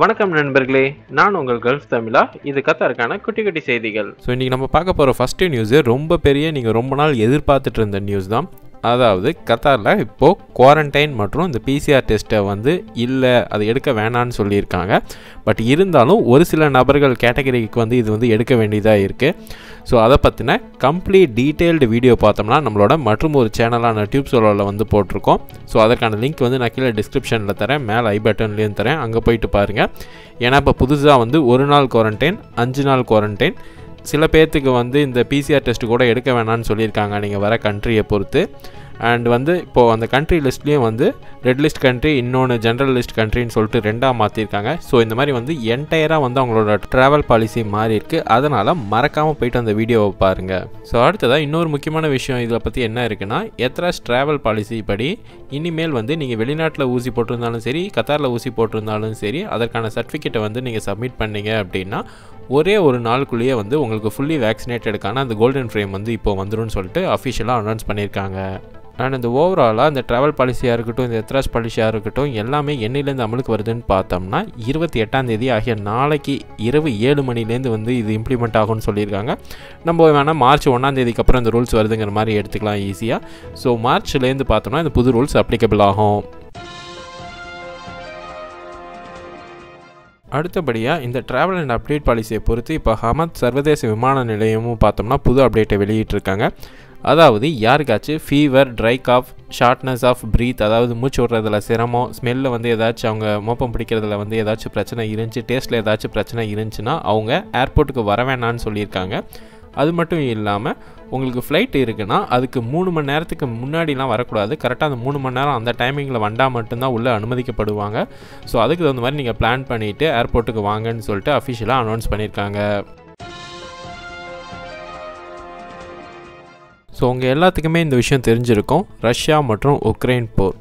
வணக்கம் நண்பர்களே நான் உங்கள் கல்ஃப் தமிழா. இது கத்தாருக்கான குட்டி குட்டி செய்திகள். ஸோ இன்றைக்கி நம்ம பார்க்க போகிற ஃபஸ்ட்டு நியூஸு ரொம்ப பெரிய நீங்கள் ரொம்ப நாள் எதிர்பார்த்துட்டு இருந்த நியூஸ் தான். அதாவது கத்தாரில் இப்போது குவாரண்டைன் மற்றும் இந்த பிசிஆர் டெஸ்ட்டை வந்து இல்லை அதை எடுக்க வேணான்னு சொல்லியிருக்காங்க. பட் இருந்தாலும் ஒரு சில நபர்கள் கேட்டகரிக்கு வந்து இது வந்து எடுக்க வேண்டியதாக இருக்குது ஸோ அதை பற்றின கம்ப்ளீட் டீட்டெயில்டு வீடியோ பார்த்தோம்னா நம்மளோட மற்றும் ஒரு சேனலான டியூப் சோலோவில் வந்து போட்டிருக்கோம். ஸோ அதற்கான லிங்க் வந்து நான் கீழே டிஸ்கிரிப்ஷனில் தரேன். மேலே ஐ பட்டன்லேயும் தரேன். அங்கே போயிட்டு பாருங்கள் ஏன்னா இப்போ புதுசாக வந்து ஒரு நாள் குவாரண்டைன் அஞ்சு நாள் குவாரண்டைன் சில பேர்த்துக்கு வந்து இந்த பிசிஆர் டெஸ்ட் கூட எடுக்க வேணான்னு சொல்லியிருக்காங்க. நீங்கள் வர கண்ட்ரியை பொறுத்து. அண்ட் வந்து இப்போது அந்த கண்ட்ரி லிஸ்ட்லேயும் வந்து ரெட் லிஸ்ட் கண்ட்ரி இன்னொன்று ஜென்ரல் லிஸ்ட் கண்ட்ரின்னு சொல்லிட்டு ரெண்டாக மாற்றிருக்காங்க ஸோ இந்த மாதிரி வந்து என்டையராக வந்து அவங்களோட ட்ராவல் பாலிசி மாறி இருக்குது அதனால் மறக்காமல் போயிட்டு அந்த வீடியோவை பாருங்கள் ஸோ அடுத்ததாக இன்னொரு முக்கியமான விஷயம் இதில் பற்றி என்ன இருக்குன்னா எத்ராஸ் ட்ராவல் பாலிசி படி இனிமேல் வந்து நீங்கள் வெளிநாட்டில் ஊசி போட்டிருந்தாலும் சரி கத்தாரில் ஊசி போட்டிருந்தாலும் சரி அதற்கான சர்டிஃபிகேட்டை வந்து நீங்கள் சப்மிட் பண்ணீங்க அப்படின்னா ஒரே ஒரு நாளுக்குள்ளேயே வந்து உங்களுக்கு ஃபுல்லி வேக்சினேட்டடுக்கான அந்த கோல்டன் ஃப்ரேம் வந்து இப்போ வந்துடும் சொல்லிட்டு அஃபிஷியலாக அனௌன்ஸ் பண்ணியிருக்காங்க அண்ட் இந்த ஓவராலாக இந்த ட்ராவல் பாலிசியாக இருக்கட்டும் இந்த எத்ராஸ் பாலிசியாக இருக்கட்டும் எல்லாமே என்னிலேருந்து அமலுக்கு வருதுன்னு பார்த்தோம்னா இருபத்தி எட்டாம் தேதி ஆகிய நாளைக்கு இரவு ஏழு மணிலேருந்து வந்து இது இம்ப்ளிமெண்ட் ஆகும்னு சொல்லியிருக்காங்க. நம்ம வேணால் மார்ச் ஒன்றாம் தேதிக்கு அப்புறம் இந்த ரூல்ஸ் வருதுங்கிற மாதிரி எடுத்துக்கலாம் ஈஸியாக ஸோ மார்ச்லேருந்து பார்த்தோம்னா இந்த புது ரூல்ஸ் அப்ளிகபிள் ஆகும். அடுத்தபடியாக இந்த ட்ராவல் அண்ட் அப்டேட் பாலிசியை பொறுத்து இப்போ ஹமத் சர்வதேச விமான நிலையமும் பார்த்தோம்னா புது அப்டேட்டை வெளியிட்டிருக்காங்க. அதாவது யாருக்காச்சும் fever dry cough shortness of breath அதாவது மூச்சு விடுறதுல சிரமம் ஸ்மெல்லில் வந்து ஏதாச்சும் அவங்க மோப்பம் பிடிக்கிறதுல வந்து ஏதாச்சும் பிரச்சனை இருந்துச்சு டேஸ்ட்டில் ஏதாச்சும் பிரச்சனை இருந்துச்சுன்னா அவங்க ஏர்போர்ட்டுக்கு வர வேணான்னு சொல்லியிருக்காங்க. அது மட்டும் இல்லாமல் உங்களுக்கு ஃப்ளைட் இருக்குன்னா அதுக்கு மூணு மணி நேரத்துக்கு முன்னாடிலாம் வரக்கூடாது. கரெக்டாக அந்த மூணு மணி நேரம் அந்த டைமிங்கில் வந்தால் மட்டும்தான் உள்ளே அனுமதிக்கப்படுவாங்க. ஸோ அதுக்கு தகுந்த மாதிரி நீங்கள் பிளான் பண்ணிவிட்டு ஏர்போர்ட்டுக்கு வாங்கன்னு சொல்லிட்டு அஃபிஷியலாக அனௌன்ஸ் பண்ணியிருக்காங்க. ஸோ உங்கள் எல்லாத்துக்குமே இந்த விஷயம் தெரிஞ்சிருக்கும். ரஷ்யா மற்றும் உக்ரைன் போர்.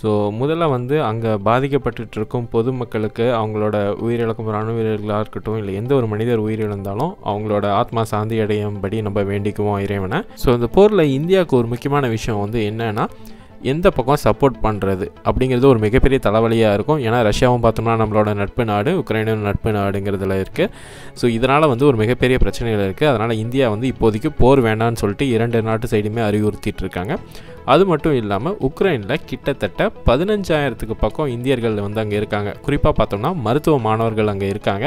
ஸோ முதல்ல வந்து அங்கே பாதிக்கப்பட்டு இருக்கும் பொதுமக்களுக்கு அவங்களோட உயிரிழக்கும் இராணுவ வீரர்களாக இருக்கட்டும் இல்லை எந்த ஒரு மனிதர் உயிரிழந்தாலும் அவங்களோட ஆத்மா சாந்தி அடையும்படி நம்ம வேண்டிக்குவோம் இறைவனை. ஸோ இந்த போரில் இந்தியாவுக்கு ஒரு முக்கியமான விஷயம் வந்து என்னென்னா எந்த பக்கம் சப்போர்ட் பண்ணுறது அப்படிங்கிறது ஒரு மிகப்பெரிய தலைவலியாக இருக்கும். ஏன்னா ரஷ்யாவும் பார்த்தோம்னா நம்மளோட நட்பு நாடு உக்ரைனும் நட்பு நாடுங்கிறதுல இருக்குது ஸோ இதனால் வந்து ஒரு மிகப்பெரிய பிரச்சனைகள் இருக்குது அதனால் இந்தியா வந்து இப்போதைக்கு போர் வேண்டாம்னு சொல்லிட்டு இரண்டு நாட்டு சைடுமே அறிவுறுத்திட்டு இருக்காங்க. அது மட்டும் இல்லாமல் உக்ரைனில் கிட்டத்தட்ட பதினஞ்சாயிரத்துக்கு பக்கம் இந்தியர்கள் வந்து அங்கே இருக்காங்க. குறிப்பாக பார்த்தோம்னா மருத்துவ மாணவர்கள் அங்கே இருக்காங்க.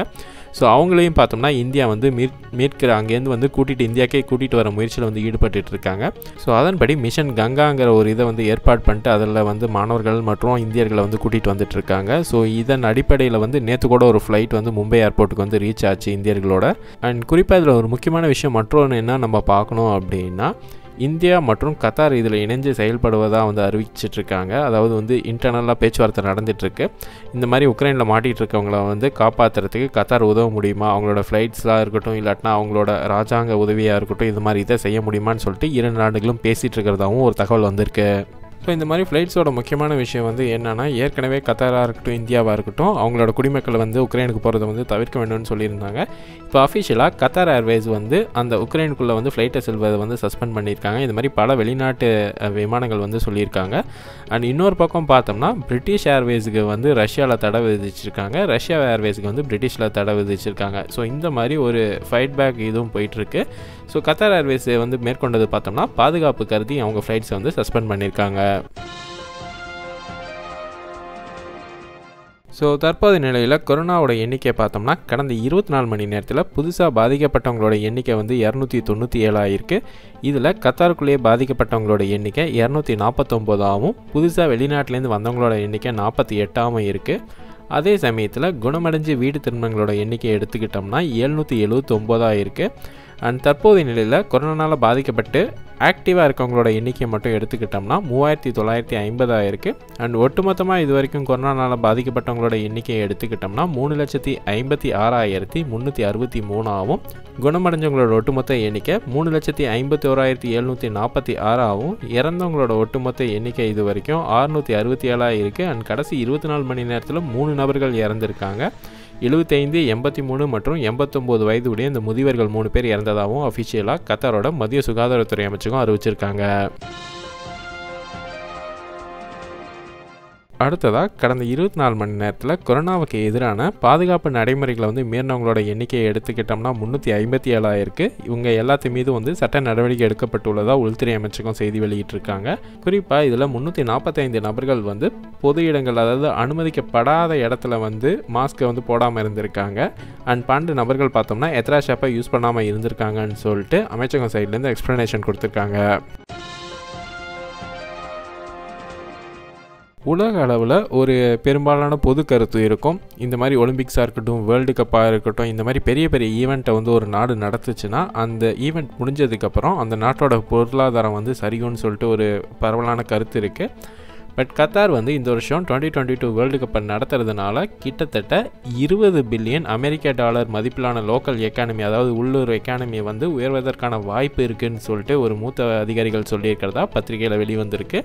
ஸோ அவங்களையும் பார்த்தோம்னா இந்தியா வந்து மீட் மீட்கிற அங்கேருந்து வந்து கூட்டிகிட்டு இந்தியாக்கே கூட்டிகிட்டு வர முயற்சியில் வந்து ஈடுபட்டு இருக்காங்க. ஸோ அதன்படி மிஷன் கங்காங்கிற ஒரு இதை வந்து ஏற்பாடு பண்ணிட்டு அதில் வந்து மாணவர்கள் மற்றும் இந்தியர்களை வந்து கூட்டிகிட்டு வந்துட்டு இருக்காங்க. ஸோ இதன் அடிப்படையில் வந்து நேற்று கூட ஒரு ஃப்ளைட் வந்து மும்பை ஏர்போர்ட்டுக்கு வந்து ரீச் ஆச்சு இந்தியர்களோட. அண்ட் குறிப்பாக இதில் ஒரு முக்கியமான விஷயம் மற்றொன்று என்ன நம்ம பார்க்கணும் அப்படின்னா இந்தியா மற்றும் கத்தார் இதில் இணைஞ்சு செயல்படுவதாக வந்து அறிவிச்சிட்ருக்காங்க. அதாவது வந்து இன்டர்னலாக பேச்சுவார்த்தை நடந்துகிட்ருக்கு இந்த மாதிரி உக்ரைனில் மாட்டிகிட்டு இருக்கவங்கள வந்து காப்பாற்றுறதுக்கு கத்தார் உதவ முடியுமா? அவங்களோட ஃப்ளைட்ஸ்லாம் இருக்கட்டும் இல்லாட்டினா அவங்களோட ராஜாங்க உதவியாக இருக்கட்டும் இது மாதிரி இதை செய்ய முடியுமான்னு சொல்லிட்டு இரண்டு நாடுகளும் பேசிகிட்டு இருக்கிறதாவும் ஒரு தகவல் வந்திருக்கு. ஸோ இந்த மாதிரி ஃப்ளைட்ஸோட முக்கியமான விஷயம் வந்து என்னென்னா ஏற்கனவே கத்தாராக இருக்கட்டும் இந்தியாவாக இருக்கட்டும் அவங்களோட குடிமக்கள் வந்து உக்ரைனுக்கு போகிறத வந்து தவிர்க்க வேண்டும்னு சொல்லியிருந்தாங்க. இப்போ அஃபிஷியலாக கத்தார் ஏர்வேஸ் வந்து அந்த உக்ரைனுக்குள்ளே வந்து ஃப்ளைட்டை செல்வதை வந்து சஸ்பெண்ட் பண்ணியிருக்காங்க. இந்த மாதிரி பல வெளிநாட்டு விமானங்கள் வந்து சொல்லியிருக்காங்க. அண்ட் இன்னொரு பக்கம் பார்த்தோம்னா பிரிட்டிஷ் ஏர்வேஸுக்கு வந்து ரஷ்யாவில் தடை விதிச்சிருக்காங்க. ரஷ்யா ஏர்வேஸுக்கு வந்து பிரிட்டிஷில் தடை விதிச்சிருக்காங்க. ஸோ இந்த மாதிரி ஒரு ஃபைட் பேக் இதுவும் போயிட்டுருக்கு. ஸோ கத்தார் ஏர்வேஸை வந்து மேற்கொண்டது பார்த்தோம்னா பாதுகாப்பு கருதி அவங்க ஃப்ளைட்ஸை வந்து சஸ்பெண்ட் பண்ணியிருக்காங்க. ஸோ தற்போது நிலையில் கொரோனாவோட எண்ணிக்கை பார்த்தோம்னா கடந்த இருபத்தி நாலு மணி நேரத்தில் புதுசாக பாதிக்கப்பட்டவங்களோட எண்ணிக்கை வந்து இரநூத்தி தொண்ணூற்றி ஏழாயிருக்கு. இதில் கத்தாருக்குள்ளேயே பாதிக்கப்பட்டவங்களோட எண்ணிக்கை இரநூத்தி நாற்பத்தொம்போதாகவும் புதுசாக வெளிநாட்டிலேருந்து வந்தவங்களோட எண்ணிக்கை நாற்பத்தி எட்டாகவும் இருக்குது அதே சமயத்தில் குணமடைஞ்சு வீடு திருமணங்களோட எண்ணிக்கை எடுத்துக்கிட்டோம்னா எழுநூற்றி எழுபத்தொம்போதாக இருக்குது அண்ட் தற்போதைய நிலையில் கொரோனாவில் பாதிக்கப்பட்டு ஆக்டிவாக இருக்கவங்களோட எண்ணிக்கை மட்டும் எடுத்துக்கிட்டோம்னா மூவாயிரத்தி தொள்ளாயிரத்தி ஐம்பதாக இருக்குது அண்ட் ஒட்டுமொத்தமாக இது வரைக்கும் கொரோனாவில் பாதிக்கப்பட்டவங்களோட எண்ணிக்கையை எடுத்துக்கிட்டோம்னா மூணு லட்சத்தி ஐம்பத்தி ஆறாயிரத்தி முந்நூற்றி அறுபத்தி மூணாகவும் குணமடைஞ்சவங்களோட ஒட்டுமொத்த எண்ணிக்கை மூணு லட்சத்தி ஐம்பத்தி ஓராயிரத்தி எழுநூற்றி நாற்பத்தி ஆறாகவும் இறந்தவங்களோட ஒட்டுமொத்த எண்ணிக்கை இது வரைக்கும் ஆறுநூற்றி அறுபத்தி ஏழாக இருக்குது அண்ட் கடைசி இருபத்தி நாலு மணி நேரத்தில் மூணு நபர்கள் இறந்துருக்காங்க. எழுபத்தைந்து எண்பத்தி மூணு மற்றும் எண்பத்தொம்போது வயது உடைய இந்த முதியவர்கள் மூணு பேர் இறந்ததாகவும் அஃபிஷியலாக கத்தாரோட மத்திய சுகாதாரத்துறை அமைச்சகம் அறிவிச்சிருக்காங்க. அடுத்ததாக கடந்த இருபத்தி நாலு மணி நேரத்தில் கொரோனாவுக்கு எதிரான பாதுகாப்பு நடைமுறைகளை வந்து மீறினவங்களோட எண்ணிக்கையை எடுத்துக்கிட்டோம்னா முந்நூற்றி ஐம்பத்தி ஏழாயிருக்கு. இவங்க எல்லாத்து மீது வந்து சட்ட நடவடிக்கை எடுக்கப்பட்டுள்ளதாக உள்துறை அமைச்சகம் செய்தி வெளியிட்டிருக்காங்க. குறிப்பாக இதில் முந்நூற்றி நாற்பத்தைந்து நபர்கள் வந்து பொது இடங்கள் அதாவது அனுமதிக்கப்படாத இடத்துல வந்து மாஸ்க்கை வந்து போடாமல் இருந்திருக்காங்க. அண்ட் பன்னெண்டு நபர்கள் பார்த்தோம்னா எத்ரா ஷாப்பை யூஸ் பண்ணாமல் இருந்திருக்காங்கன்னு சொல்லிட்டு அமைச்சகம் சைட்லேருந்து எக்ஸ்ப்ளனேஷன் கொடுத்துருக்காங்க. உலக அளவில் ஒரு பெரும்பாலான பொது கருத்து இருக்கும். இந்த மாதிரி ஒலிம்பிக்ஸாக இருக்கட்டும் வேர்ல்டு கப்பாக இருக்கட்டும் இந்த மாதிரி பெரிய பெரிய ஈவெண்ட்டை வந்து ஒரு நாடு நடத்துச்சுன்னா அந்த ஈவெண்ட் முடிஞ்சதுக்கப்புறம் அந்த நாட்டோட பொருளாதாரம் வந்து சரியும்னு சொல்லிட்டு ஒரு பரவலான கருத்து இருக்குது பட் கத்தார் வந்து இந்த வருஷம் டுவெண்ட்டி டுவெண்ட்டி டூ வேர்ல்டு கப்பை நடத்துறதுனால கிட்டத்தட்ட இருபது பில்லியன் அமெரிக்க டாலர் மதிப்பிலான லோக்கல் எக்கானமி அதாவது உள்ளூர் எக்கானமி வந்து உயர்வதற்கான வாய்ப்பு இருக்குன்னு சொல்லிட்டு ஒரு மூத்த அதிகாரிகள் சொல்லியிருக்கிறதா பத்திரிகையில் வெளிவந்திருக்கு.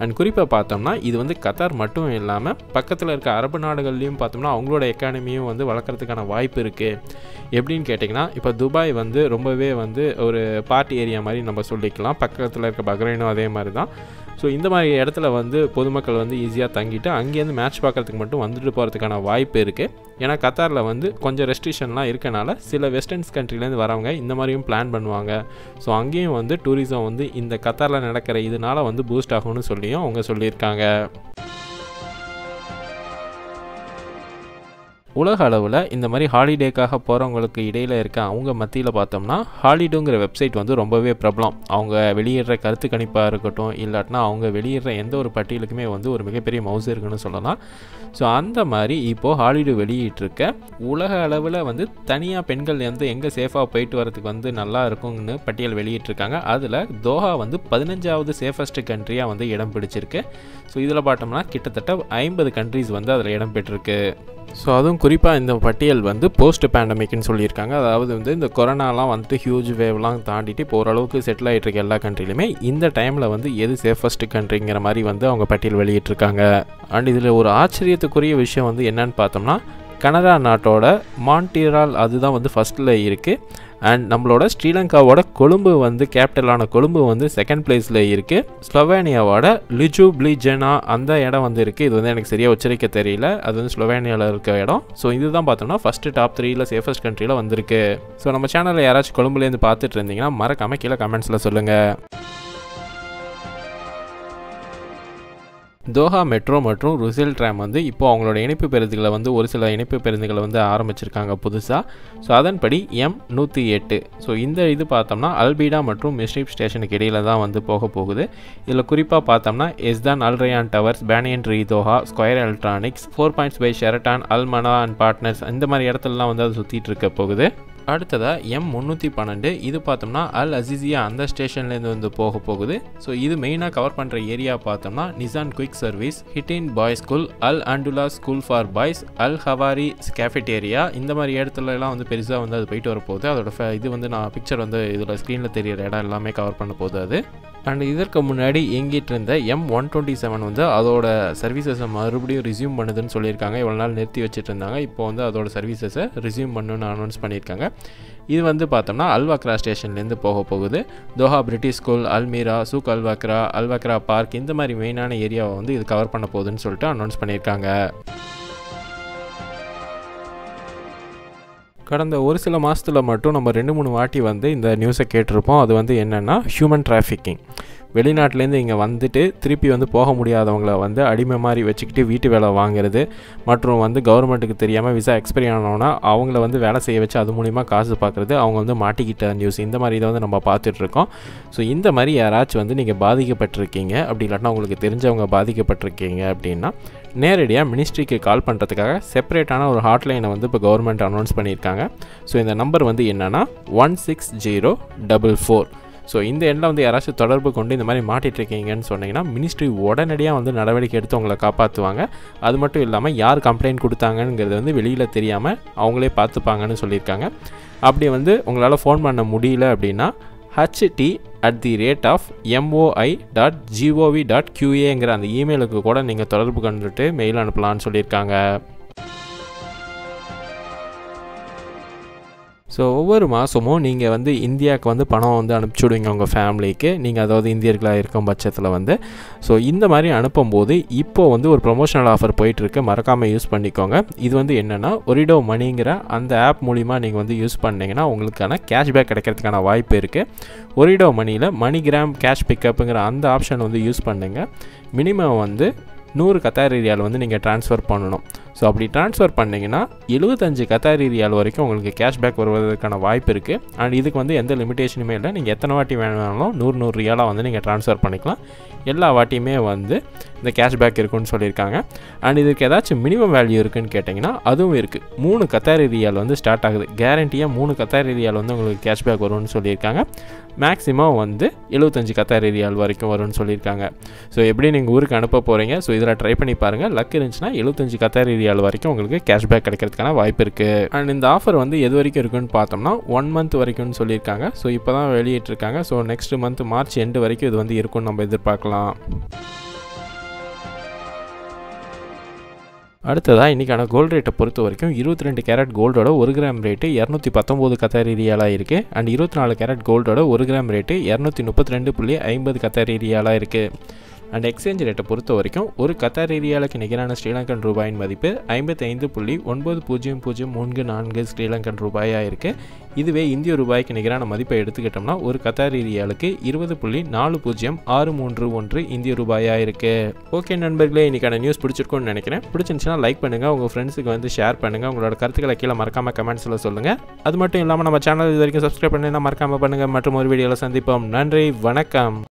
அண்ட் குறிப்பாக பார்த்தோம்னா இது வந்து கத்தார் மட்டும் இல்லாமல் பக்கத்தில் இருக்க அரபு நாடுகள்லையும் பார்த்தோம்னா அவங்களோட எக்கானமியும் வந்து வளர்க்குறதுக்கான வாய்ப்பு இருக்குது எப்படின்னு கேட்டிங்கன்னா இப்போ துபாய் வந்து ரொம்பவே வந்து ஒரு பார்ட்டி ஏரியா மாதிரி நம்ம சொல்லிக்கலாம். பக்கத்தில் இருக்க பக்ரைனும் அதே மாதிரி தான். ஸோ இந்த மாதிரி இடத்துல வந்து பொதுமக்கள் வந்து ஈஸியாக தங்கிட்டு அங்கேருந்து மேட்ச் பார்க்குறதுக்கு மட்டும் வந்துட்டு போகிறதுக்கான வாய்ப்பு இருக்குது ஏன்னா கத்தாரில் வந்து கொஞ்சம் ரெஸ்ட்ரிக்ஷன்லாம் இருக்கனால சில வெஸ்டர்ன்ஸ் கண்ட்ரிலேருந்து வரவங்க இந்த மாதிரியும் பிளான் பண்ணுவாங்க. ஸோ அங்கேயும் வந்து டூரிசம் வந்து இந்த கத்தாரில் நடக்கிற இதனால வந்து பூஸ்ட் ஆகும்னு சொல்லியும் அவங்க சொல்லியிருக்காங்க. உலக அளவில் இந்த மாதிரி ஹாலிடேக்காக போகிறவங்களுக்கு இடையில் இருக்க அவங்க மத்தியில் பார்த்தோம்னா ஹாலிடோங்கிற வெப்சைட் வந்து ரொம்பவே பிரபலம். அவங்க வெளியிடுற கருத்து கணிப்பாக இருக்கட்டும் இல்லாட்டினா அவங்க வெளியிடுற எந்த ஒரு பட்டியலுக்குமே வந்து ஒரு மிகப்பெரிய மவுஸ் இருக்குன்னு சொல்லலாம். ஸோ அந்த மாதிரி இப்போது ஹாலிடோ வெளியிட்டிருக்க உலக அளவில் வந்து தனியாக பெண்கள் வந்து எங்கே சேஃபாக போயிட்டு வரதுக்கு வந்து நல்லா இருக்கும்னு பட்டியல் வெளியிட்டிருக்காங்க. அதில் தோஹா வந்து பதினஞ்சாவது சேஃபஸ்ட் கண்ட்ரியாக வந்து இடம் பிடிச்சிருக்கு. ஸோ இதில் பார்த்தோம்னா கிட்டத்தட்ட ஐம்பது கண்ட்ரிஸ் வந்து அதில் இடம் பெற்றிருக்கு. ஸோ அதுவும் குறிப்பாக இந்த பட்டியல் வந்து போஸ்ட் பேண்டமிக்னு சொல்லியிருக்காங்க. அதாவது வந்து இந்த கொரோனாலாம் வந்துட்டு ஹியூஜ் வேவ்லாம் தாண்டிட்டு இப்போ ஓரளவுக்கு செட்டில் ஆகிட்டு இருக்க எல்லா கண்ட்ரிலுமே இந்த டைமில் வந்து எது சேஃபஸ்ட் கண்ட்ரிங்கிற மாதிரி வந்து அவங்க பட்டியல் வெளியிட்டிருக்காங்க. அண்ட் இதில் ஒரு ஆச்சரியத்துக்குரிய விஷயம் வந்து என்னன்னு பார்த்தோம்னா கனடா நாட்டோட மான்டிரால் அதுதான் வந்து ஃபஸ்ட்டில் இருக்குது அண்ட் நம்மளோட ஸ்ரீலங்காவோட கொழும்பு வந்து கேபிட்டலான கொழும்பு வந்து செகண்ட் பிளேஸில் இருக்குது ஸ்லோவேனியாவோட லிஜு பிளிஜெனா அந்த இடம் வந்து இருக்குது இது வந்து எனக்கு சரியாக உச்சரிக்க தெரியல. அது வந்து ஸ்லோவேனியாவில் இருக்க இடம். ஸோ இதுதான் பார்த்தோம்னா ஃபஸ்ட்டு டாப் த்ரீயில் சேஃபஸ்ட் கண்ட்ரியில் வந்திருக்கு. ஸோ நம்ம சேனலில் யாராச்சும் கொழும்புலேருந்து பார்த்துட்டு இருந்தீங்கன்னா மறக்காமல் கீழே கமெண்ட்ஸில் சொல்லுங்கள் தோஹா மெட்ரோ மற்றும் ருசில் ட்ராம் வந்து இப்போ அவங்களோட இணைப்பு பேருந்துகளை வந்து ஒரு சில இணைப்பு பேருந்துகளை வந்து ஆரம்பிச்சிருக்காங்க புதுசாக ஸோ அதன்படி எம் நூற்றி எட்டு. ஸோ இந்த இது பார்த்தோம்னா அல்பீடா மற்றும் மிஸ்ரீப் ஸ்டேஷனுக்கு இடையில தான் வந்து போக போகுது. இதில் குறிப்பாக பார்த்தோம்னா Ezdan Al Rayyan Towers Banyan Tree Doha Square electronics Four Points by Sheraton Al Mana and Partners இந்த மாதிரி இடத்துலலாம் வந்து அது சுற்றிட்டு இருக்க போகுது. அடுத்ததாக எம் முந்நூற்றி பன்னெண்டு. இது பார்த்தோம்னா அல் அசிசியா அந்த ஸ்டேஷன்லேருந்து வந்து போக போகுது. ஸோ இது மெயினாக கவர் பண்ணுற ஏரியா பார்த்தோம்னா Nissan quick service Hitteen boys school Al Andalus school for boys Al Hawari cafeteria இந்த மாதிரி இடத்துலலாம் வந்து பெருசாக வந்து அது போயிட்டு வரப்போகுது. அதோட ஃப- இது வந்து நான் பிக்சர் வந்து இதில் ஸ்க்ரீனில் தெரியிற இடம் எல்லாமே கவர் பண்ண போகுது அது. அண்ட் இதற்கு முன்னாடி இயங்கிட்டு இருந்த எம் ஒன் டுவெண்ட்டி செவன் வந்து அதோட சர்வீசஸை மறுபடியும் ரிசியூம் பண்ணுதுன்னு சொல்லியிருக்காங்க. இவ்வளோ நாள் நிறுத்தி வச்சுட்டு இருந்தாங்க. இப்போ வந்து அதோட சர்வீசஸை ரிசியூம் பண்ணுன்னு அனௌன்ஸ் பண்ணியிருக்காங்க. இது வந்து பார்த்தோம்னா அல்வாக்ரா ஸ்டேஷன்லேருந்து போக போகுது. Doha British school Al Meera souq Al Wakra Al Wakra park இந்த மாதிரி மெயினான ஏரியாவை வந்து இது கவர் பண்ண போகுதுன்னு சொல்லிட்டு அனௌன்ஸ் பண்ணியிருக்காங்க. கடந்த ஒரு சில மாதத்தில் மட்டும் நம்ம ரெண்டு மூணு வாட்டி வந்து இந்த நியூஸை கேட்டிருப்போம். அது வந்து என்னென்னா ஹியூமன் டிராஃபிக்கிங் வெளிநாட்டிலேருந்து இங்கே வந்துட்டு திருப்பி வந்து போக முடியாதவங்கள வந்து அடிமை மாதிரி வச்சுக்கிட்டு வீட்டு வேலை வாங்குறது மற்றும் வந்து கவர்மெண்ட்டுக்கு தெரியாமல் விசா எக்ஸ்பைரி ஆனோன்னா அவங்கள வந்து வேலை செய்ய வச்சு அது மூலிமா காசு பார்க்குறது அவங்க வந்து மாட்டிக்கிட்ட நியூஸ் இந்த மாதிரி இதை வந்து நம்ம பார்த்துட்ருக்கோம். ஸோ இந்த மாதிரி யாராச்சும் வந்து நீங்கள் பாதிக்கப்பட்டிருக்கீங்க அப்படி இல்லாட்டினா உங்களுக்கு தெரிஞ்சவங்க பாதிக்கப்பட்டிருக்கீங்க அப்படின்னா நேரடியாக மினிஸ்ட்ரிக்கு கால் பண்ணுறதுக்காக செப்பரேட்டான ஒரு ஹாட்லைனை வந்து இப்போ கவர்மெண்ட் அனௌன்ஸ் பண்ணியிருக்காங்க. ஸோ இந்த நம்பர் வந்து என்னென்னா one six zero double four so இந்த எண்ணில் வந்து யாராச்சும் தொடர்பு கொண்டு இந்த மாதிரி மாட்டிகிட்ருக்கீங்கன்னு சொன்னீங்கன்னா மினிஸ்ட்ரி உடனடியாக வந்து நடவடிக்கை எடுத்து உங்களை காப்பாற்றுவாங்க அது மட்டும் இல்லாமல் யார் கம்ப்ளைண்ட் கொடுத்தாங்கங்கிறது வந்து வெளியில் தெரியாமல் அவங்களே பார்த்துப்பாங்கன்னு சொல்லியிருக்காங்க. அப்படி வந்து உங்களால் ஃபோன் பண்ண முடியல அப்படின்னா HD at the rate of MOI dot GOV dot கியூஏங்கிற அந்த இமெயிலுக்கு கூட நீங்கள் தொடர்பு கண்டுட்டு மெயில் அனுப்பலான்னு சொல்லியிருக்காங்க. ஸோ ஒவ்வொரு மாதமும் நீங்கள் வந்து இந்தியாவுக்கு வந்து பணம் வந்து அனுப்பிச்சி விடுவீங்க உங்கள் ஃபேமிலிக்கு நீங்கள் அதாவது இந்தியர்களாக இருக்கும் பட்சத்தில் வந்து. ஸோ இந்த மாதிரி அனுப்பும்போது இப்போது வந்து ஒரு ப்ரொமோஷனல் ஆஃபர் போயிட்டுருக்கு. மறக்காமல் யூஸ் பண்ணிக்கோங்க. இது வந்து என்னென்னா ஒரிடோ மணிங்கிற அந்த ஆப் மூலிமா நீங்கள் வந்து யூஸ் பண்ணிங்கன்னா உங்களுக்கான கேஷ்பேக் கிடைக்கிறதுக்கான வாய்ப்பு இருக்குது ஒரிடோ மணியில் மணிகிராம் கேஷ் பிக்கப்புங்கிற அந்த ஆப்ஷன் வந்து யூஸ் பண்ணுங்கள் மினிமம் வந்து நூறு கத்தார் ஏரியாவில் வந்து நீங்கள் ட்ரான்ஸ்ஃபர் பண்ணணும். ஸோ அப்படி ட்ரான்ஸ்ஃபர் பண்ணிங்கன்னா எழுபத்தஞ்சு கத்தாரி ரியால் வரைக்கும் உங்களுக்கு கேஷ்பேக் வருவதற்கான வாய்ப்பு இருக்குது அண்ட் இதுக்கு வந்து எந்த லிமிடேஷனுமே இல்லை. நீங்கள் எத்தனை வாட்டி வேணாலும் நூறு நூறு ரியாலாக வந்து நீங்கள் ட்ரான்ஸ்ஃபர் பண்ணிக்கலாம். எல்லா வாட்டியுமே வந்து இந்த கேஷ்பேக் இருக்குன்னு சொல்லியிருக்காங்க. அண்ட் இதுக்கு ஏதாச்சும் மினிமம் வேல்யூ இருக்குன்னு கேட்டிங்கன்னா அதுவும் இருக்குது மூணு கத்தாரி ரியால் வந்து ஸ்டார்ட் ஆகுது. கேரண்டியாக மூணு கத்தாரி ரியால் வந்து உங்களுக்கு கேஷ்பேக் வரும்னு சொல்லியிருக்காங்க. மேக்ஸிமம் வந்து எழுபத்தஞ்சு கத்தாரி ரியால் வரைக்கும் வரும்னு சொல்லியிருக்காங்க. ஸோ எப்படி நீங்கள் ஊருக்கு அனுப்ப போகிறீங்க ஸோ இதில் ட்ரை பண்ணி பாருங்கள் லக் இருந்துச்சுன்னா எழுபத்தஞ்சு கத்தாரி ரியால் வரைக்கும் உங்களுக்கு கேஷ்பேக் கிடைக்கிறதுக்கான வாய்ப்பு இருக்குது அண்ட் இந்த ஆஃபர் வந்து எது வரைக்கும் இருக்குன்னு பார்த்தோம்னா ஒன் மந்த் வரைக்கும்னு சொல்லியிருக்காங்க. ஸோ இப்போ தான் வெளியிட்டிருக்காங்க. So next month March end வரைக்கும் இது வந்து இருக்கும்னு நம்ம எதிர்பார்க்கலாம். அடுத்ததாக இன்றைக்கான கோல்டு ரேட்டை பொறுத்த வரைக்கும் இருபத்தி ரெண்டு கேரட் கோல்டோட ஒரு கிராம் ரேட்டு இரநூத்தி பத்தொம்போது கத்தாரி ரியாலாக இருக்குது அண்ட் இருபத்தி நாலு கேரட் கோல்டோட ஒரு கிராம் ரேட்டு இரநூத்தி முப்பத்தி ரெண்டு புள்ளி ஐம்பது கத்தாரி ரியாலாக இருக்குது அண்ட் எக்ஸ்சேஞ்ச் ரேட்டை பொறுத்த வரைக்கும் ஒரு கத்தார் ஏரியாவுக்கு நிகரான ஸ்ரீலங்கன் ரூபாயின் மதிப்பு ஐம்பத்தைந்து புள்ளி ஒன்பது பூஜ்ஜியம் பூஜ்ஜியம் மூன்று நான்கு ஸ்ரீலங்கன் ரூபாயாக இருக்குது இதுவே இந்திய ரூபாய்க்கு நிகரான மதிப்பை எடுத்துக்கிட்டோம்னா ஒரு கத்தார் ஏரியாவுக்கு இருபது புள்ளி நாலு பூஜ்ஜியம் ஆறு மூன்று ஒன்று இந்திய ரூபாயாக இருக்குது ஓகே நண்பர்களே இன்றைக்கான நியூஸ் பிடிச்சிருக்கும்னு நினைக்கிறேன். பிடிச்சிருந்துச்சுன்னா லைக் பண்ணுங்கள் உங்கள் ஃப்ரெண்ட்ஸுக்கு வந்து ஷேர் பண்ணுங்கள் உங்களோட கருத்துக்களை கீழே மறக்காமல் கமெண்ட்ஸில் சொல்லுங்கள் அது மட்டும் இல்லாமல் நம்ம சேனல் இது வரைக்கும் சப்ஸ்கிரைப் பண்ணி மறக்காமல் பண்ணுங்கள் மற்றும் ஒரு வீடியோவில் சந்திப்போம். நன்றி வணக்கம்.